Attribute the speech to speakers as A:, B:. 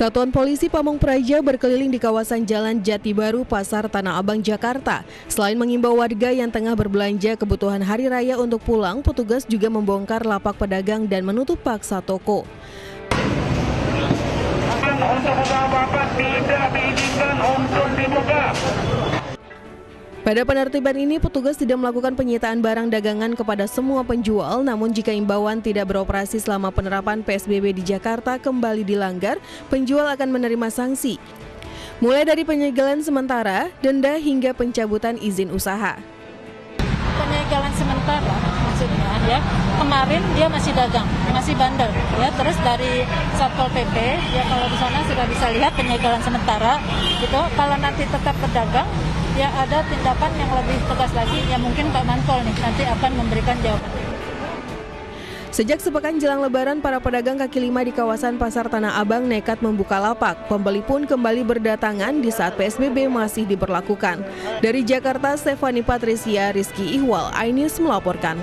A: Satuan Polisi Pamung Praja berkeliling di kawasan Jalan Jati Baru, Pasar Tanah Abang, Jakarta. Selain mengimbau warga yang tengah berbelanja kebutuhan hari raya untuk pulang, petugas juga membongkar lapak pedagang dan menutup paksa toko. Pada penertiban ini, petugas tidak melakukan penyitaan barang dagangan kepada semua penjual, namun jika imbauan tidak beroperasi selama penerapan PSBB di Jakarta kembali dilanggar, penjual akan menerima sanksi. Mulai dari penyegelan sementara, denda hingga pencabutan izin usaha.
B: penyegelan sementara maksudnya ya kemarin dia masih dagang masih bandel ya terus dari satpol pp ya kalau di sana sudah bisa lihat penyegelan sementara gitu kalau nanti tetap berdagang ya ada tindakan yang lebih tegas lagi ya mungkin Pak Manpol nih nanti akan memberikan jawaban.
A: Sejak sepekan jelang lebaran, para pedagang kaki lima di kawasan Pasar Tanah Abang nekat membuka lapak. Pembeli pun kembali berdatangan di saat PSBB masih diberlakukan. Dari Jakarta, Stefani Patricia, Rizky Ihwal, iNews melaporkan.